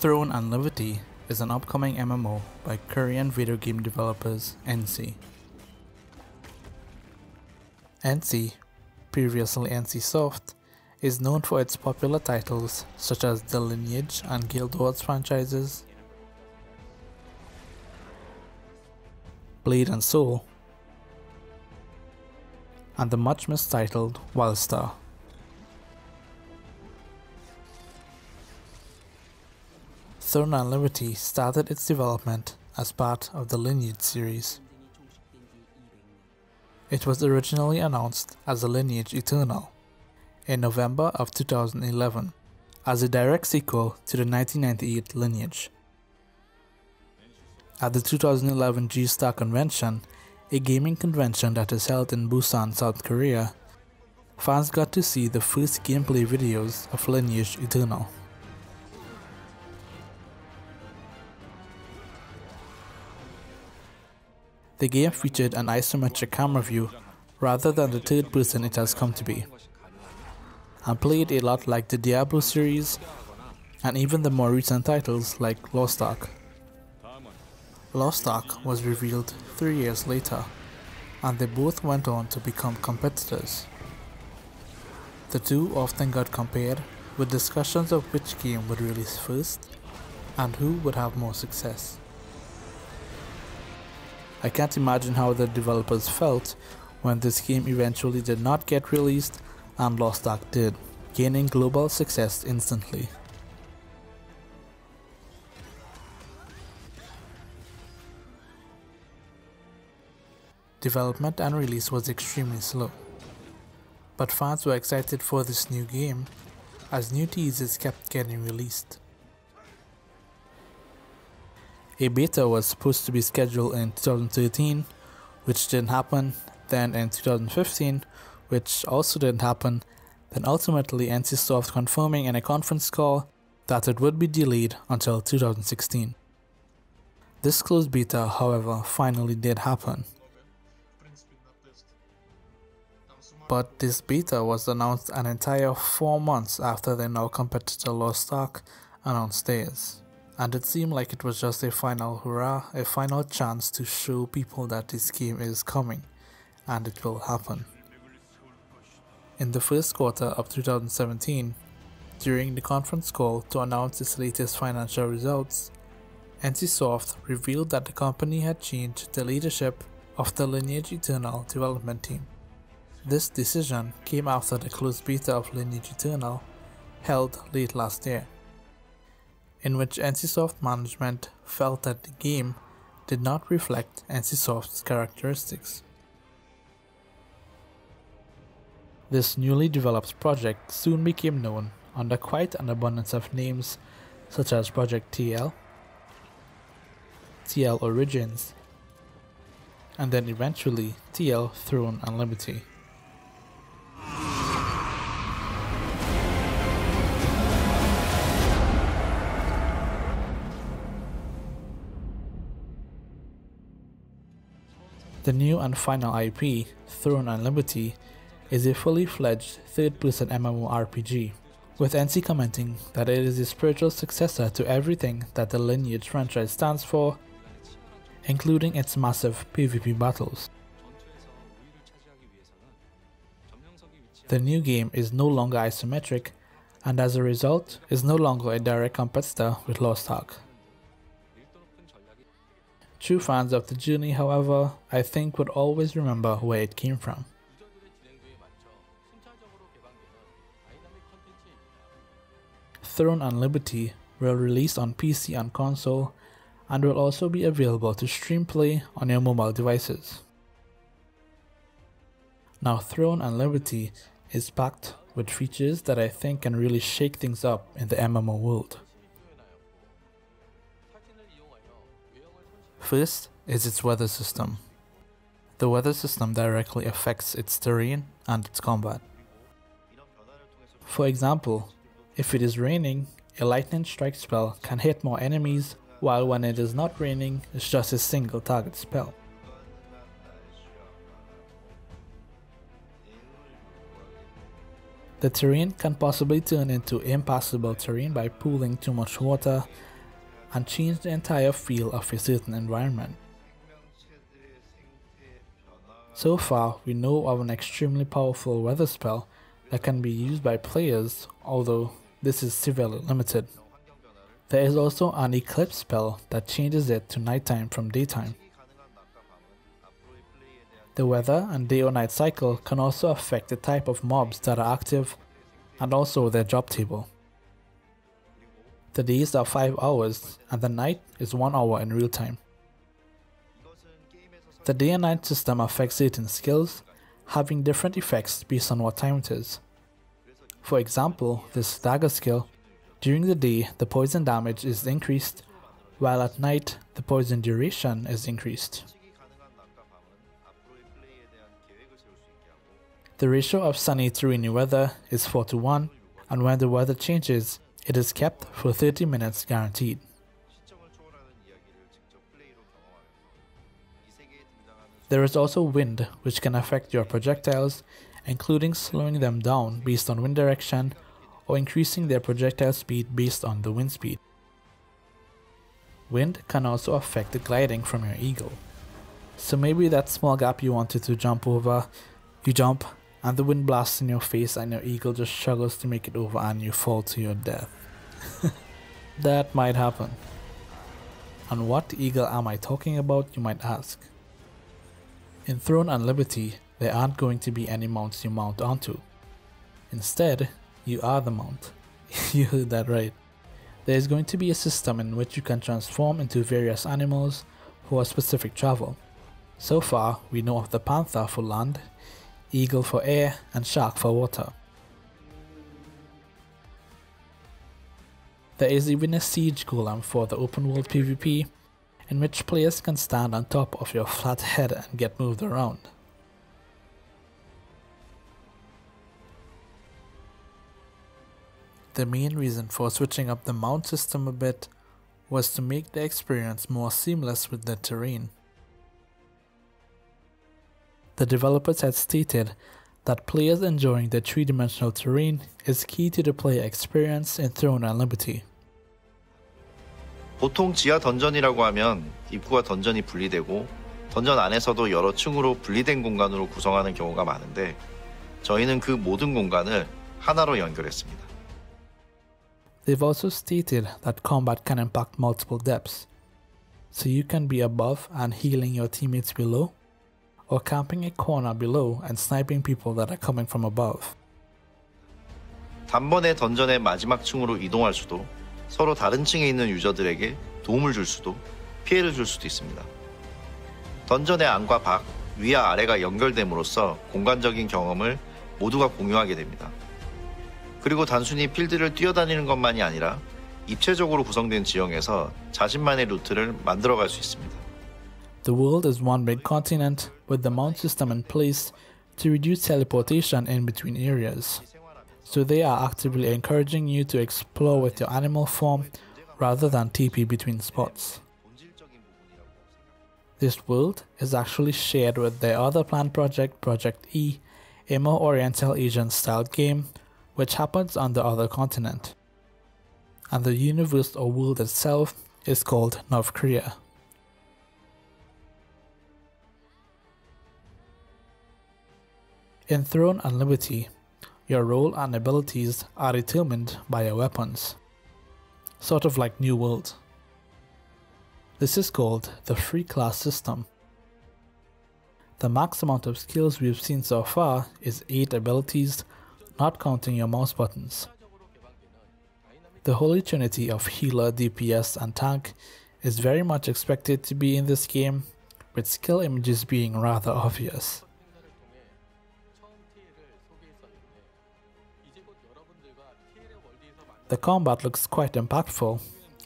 Throne and Liberty is an upcoming MMO by Korean video game developers NC. NC, previously NC Soft, is known for its popular titles such as the Lineage and Guild Wars franchises, Blade and Soul, and the much mistitled Wildstar. And Liberty started its development as part of the Lineage series. It was originally announced as the Lineage Eternal in November of 2011 as a direct sequel to the 1998 Lineage. At the 2011 G-Star Convention, a gaming convention that is held in Busan, South Korea, fans got to see the first gameplay videos of Lineage Eternal. The game featured an isometric camera view rather than the third person it has come to be, and played a lot like the Diablo series and even the more recent titles like Lost Ark. Lost Ark was revealed three years later, and they both went on to become competitors. The two often got compared with discussions of which game would release first and who would have more success. I can't imagine how the developers felt when this game eventually did not get released and Lost Ark did, gaining global success instantly. Development and release was extremely slow, but fans were excited for this new game as new teasers kept getting released. A beta was supposed to be scheduled in 2013, which didn't happen, then in 2015, which also didn't happen, then ultimately NCSoft confirming in a conference call that it would be delayed until 2016. This closed beta, however, finally did happen. But this beta was announced an entire 4 months after their now competitor Lost Ark announced theirs and it seemed like it was just a final hurrah, a final chance to show people that this game is coming, and it will happen. In the first quarter of 2017, during the conference call to announce its latest financial results, NCSoft revealed that the company had changed the leadership of the Lineage Eternal development team. This decision came after the closed beta of Lineage Eternal held late last year in which NCSoft management felt that the game did not reflect NCSoft's characteristics. This newly developed project soon became known under quite an abundance of names such as Project TL, TL Origins, and then eventually TL Throne and The new and final IP, Throne and Liberty, is a fully fledged third-person MMORPG, with NC commenting that it is a spiritual successor to everything that the Lineage franchise stands for, including its massive PvP battles. The new game is no longer isometric, and as a result, is no longer a direct competitor with Lost Ark. True fans of the journey, however, I think would always remember where it came from. Throne and Liberty will release on PC and console and will also be available to stream play on your mobile devices. Now Throne and Liberty is packed with features that I think can really shake things up in the MMO world. First is its weather system. The weather system directly affects its terrain and its combat. For example, if it is raining, a lightning strike spell can hit more enemies, while when it is not raining, it's just a single target spell. The terrain can possibly turn into impassable terrain by pooling too much water and change the entire feel of a certain environment. So far, we know of an extremely powerful weather spell that can be used by players, although this is severely limited. There is also an eclipse spell that changes it to nighttime from daytime. The weather and day or night cycle can also affect the type of mobs that are active and also their job table. The days are 5 hours and the night is 1 hour in real time. The day and night system affects certain skills, having different effects based on what time it is. For example, this dagger skill, during the day the poison damage is increased, while at night the poison duration is increased. The ratio of sunny to rainy weather is 4 to 1, and when the weather changes, it is kept for 30 minutes guaranteed. There is also wind, which can affect your projectiles, including slowing them down based on wind direction or increasing their projectile speed based on the wind speed. Wind can also affect the gliding from your eagle. So maybe that small gap you wanted to jump over, you jump and the wind blasts in your face and your eagle just struggles to make it over and you fall to your death. that might happen. And what eagle am I talking about you might ask? In Throne and Liberty, there aren't going to be any mounts you mount onto. Instead, you are the mount. you heard that right. There is going to be a system in which you can transform into various animals for specific travel. So far, we know of the panther for land, eagle for air, and shark for water. There is even a siege golem for the open world PvP in which players can stand on top of your flat head and get moved around. The main reason for switching up the mount system a bit was to make the experience more seamless with the terrain. The developers had stated that players enjoying the three-dimensional terrain is key to the player experience in Throne and Liberty. 보통 지하 던전이라고 하면 입구와 던전이 분리되고 던전 안에서도 여러 층으로 분리된 공간으로 구성하는 경우가 많은데 저희는 그 모든 공간을 하나로 연결했습니다. They've also stated that combat can impact multiple depths, so you can be above and healing your teammates below, or camping a corner below and sniping people that are coming from above. 단번에 던전의 마지막 층으로 이동할 수도 서로 다른 층에 있는 유저들에게 도움을 줄 수도 피해를 줄 수도 있습니다. 던전의 안과 밖, 위와 아래가 연결됨으로써 공간적인 경험을 모두가 공유하게 됩니다. 그리고 단순히 필드를 뛰어다니는 것만이 아니라 입체적으로 구성된 지형에서 자신만의 루트를 만들어갈 수 있습니다. The world is one big continent with the mount system in place to reduce teleportation in between areas. So they are actively encouraging you to explore with your animal form rather than TP between spots. This world is actually shared with their other planned project, Project E, a more Oriental Asian style game which happens on the other continent. And the universe or world itself is called North Korea. In Throne and Liberty, your role and abilities are determined by your weapons. Sort of like New World. This is called the free class system. The max amount of skills we've seen so far is 8 abilities, not counting your mouse buttons. The holy trinity of healer, DPS and tank is very much expected to be in this game, with skill images being rather obvious. The combat looks quite impactful,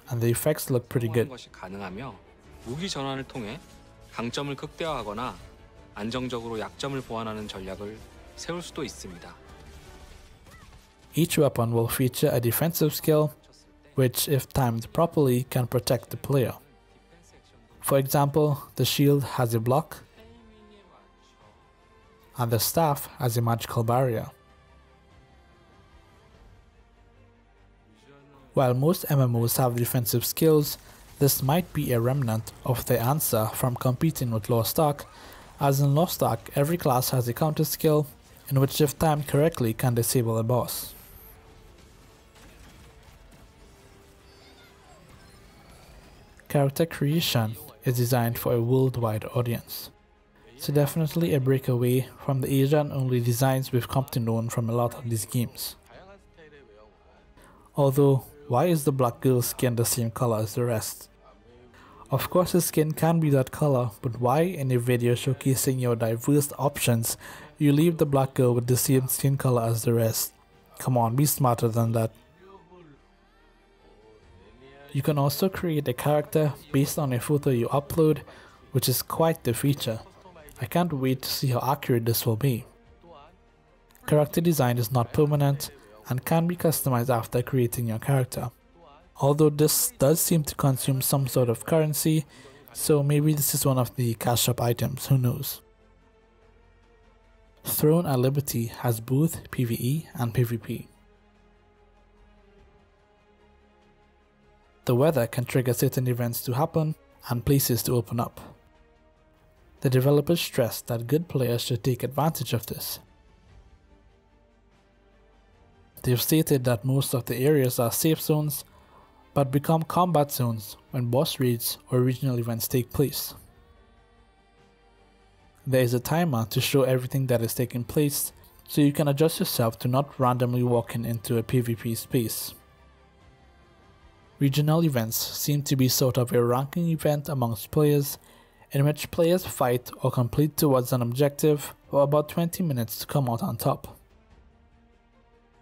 and the effects look pretty good. 가능하며 무기 전환을 통해 강점을 극대화하거나 안정적으로 약점을 보완하는 전략을 세울 수도 있습니다. Each weapon will feature a defensive skill, which, if timed properly, can protect the player. For example, the shield has a block, and the staff has a magical barrier. While most MMOs have defensive skills, This might be a remnant of the answer from competing with Lost Ark, as in Lost Ark every class has a counter skill in which if timed correctly can disable a boss. Character creation is designed for a worldwide audience, so definitely a breakaway from the Asian only designs we've come to know from a lot of these games. Although, why is the black girl's skin the same color as the rest? Of course his skin can be that color, but why in a video showcasing your diverse options, you leave the black girl with the same skin color as the rest? Come on, be smarter than that. You can also create a character based on a photo you upload, which is quite the feature. I can't wait to see how accurate this will be. Character design is not permanent and can be customized after creating your character. Although this does seem to consume some sort of currency, so maybe this is one of the cash shop items, who knows. Throne and Liberty has both PvE and PvP. The weather can trigger certain events to happen and places to open up. The developers stress that good players should take advantage of this. They've stated that most of the areas are safe zones, but become combat zones when boss raids or regional events take place. There is a timer to show everything that is taking place, so you can adjust yourself to not randomly walking into a PvP space. Regional events seem to be sort of a ranking event amongst players in which players fight or complete towards an objective for about 20 minutes to come out on top.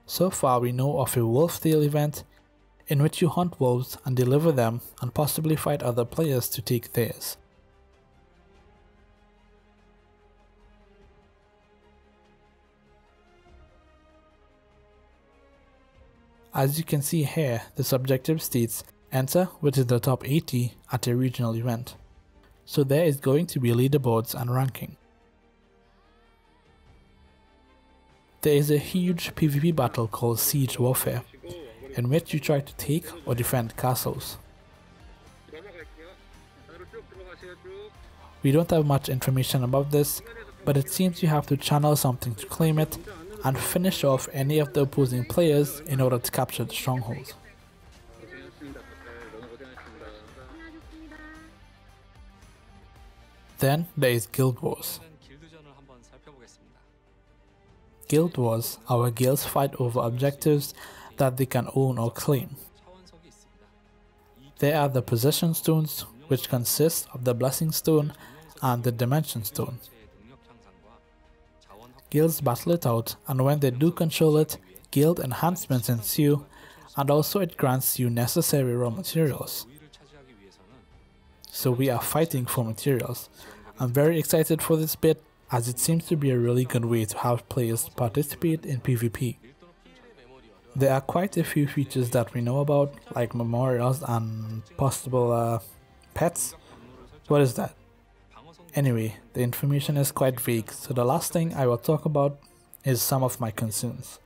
So far we know of a Wolf Tale event in which you hunt wolves and deliver them and possibly fight other players to take theirs. As you can see here, the subjective states enter within the top 80 at a regional event. So there is going to be leaderboards and ranking. There is a huge PvP battle called Siege Warfare, in which you try to take or defend castles. We don't have much information about this, but it seems you have to channel something to claim it and finish off any of the opposing players in order to capture the stronghold. Then there is Guild Wars. Guild Wars our guilds fight over objectives that they can own or claim. There are the Possession Stones, which consist of the Blessing Stone and the Dimension Stone. Guilds battle it out, and when they do control it, guild enhancements ensue, and also it grants you necessary raw materials. So we are fighting for materials. I'm very excited for this bit as it seems to be a really good way to have players participate in PvP. There are quite a few features that we know about, like memorials and possible uh, pets. What is that? Anyway, the information is quite vague, so the last thing I will talk about is some of my concerns.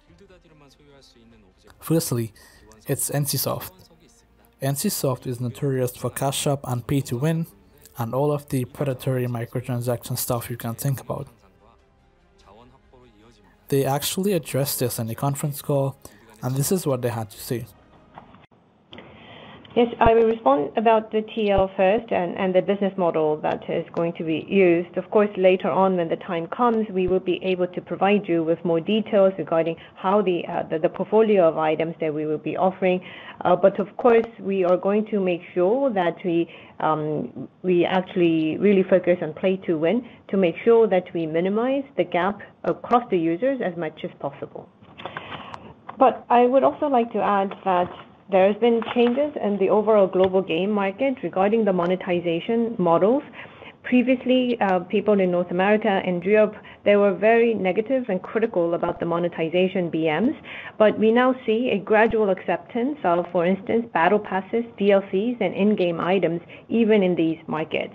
Firstly, it's NCSoft. NCSoft is notorious for cash shop and pay to win, and all of the predatory microtransaction stuff you can think about. They actually addressed this in a conference call, and this is what they had to say. Yes, I will respond about the TL first and, the business model that is going to be used. Of course, later on when the time comes, we will be able to provide you with more details regarding how the, uh, portfolio of items that we will be offering. Uh, but of course, we are going to make sure that we, um, we actually really focus on play to win to make sure that we minimize the gap across the users as much as possible. But I would also like to add that there has been changes in the overall global game market regarding the monetization models. Previously, uh, people in North America and Europe, they were very negative and critical about the monetization BMs, but we now see a gradual acceptance of, for instance, battle passes, DLCs, and in-game items even in these markets.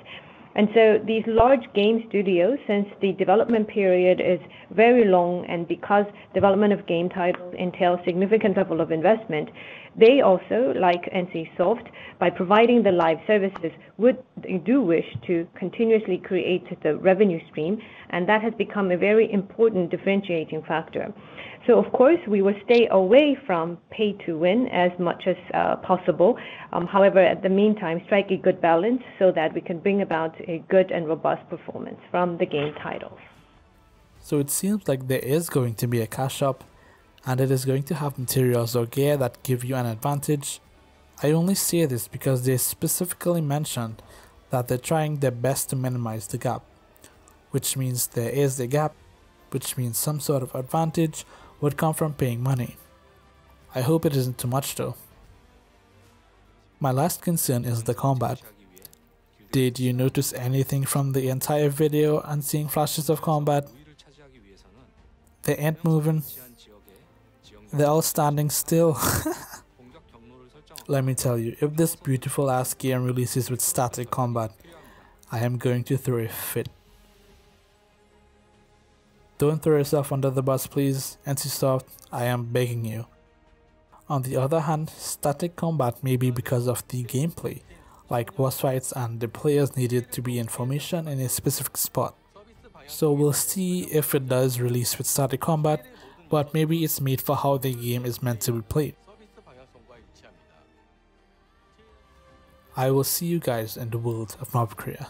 And so these large game studios, since the development period is very long and because development of game titles entails significant level of investment, They also, like NCSoft, by providing the live services, would do wish to continuously create the revenue stream, and that has become a very important differentiating factor. So of course, we will stay away from pay to win as much as uh, possible. Um, however, at the meantime, strike a good balance so that we can bring about a good and robust performance from the game titles. So it seems like there is going to be a cash shop and it is going to have materials or gear that give you an advantage. I only say this because they specifically mentioned that they're trying their best to minimize the gap, which means there is a gap, which means some sort of advantage would come from paying money. I hope it isn't too much though. My last concern is the combat. Did you notice anything from the entire video and seeing flashes of combat? They ain't moving, they're all standing still. Let me tell you, if this beautiful ass game releases with static combat, I am going to throw a fit. Don't throw yourself under the bus please, NCSoft, I am begging you. On the other hand, static combat may be because of the gameplay, like boss fights and the players needed to be in formation in a specific spot. So we'll see if it does release with static combat but maybe it's made for how the game is meant to be played. I will see you guys in the world of North Korea.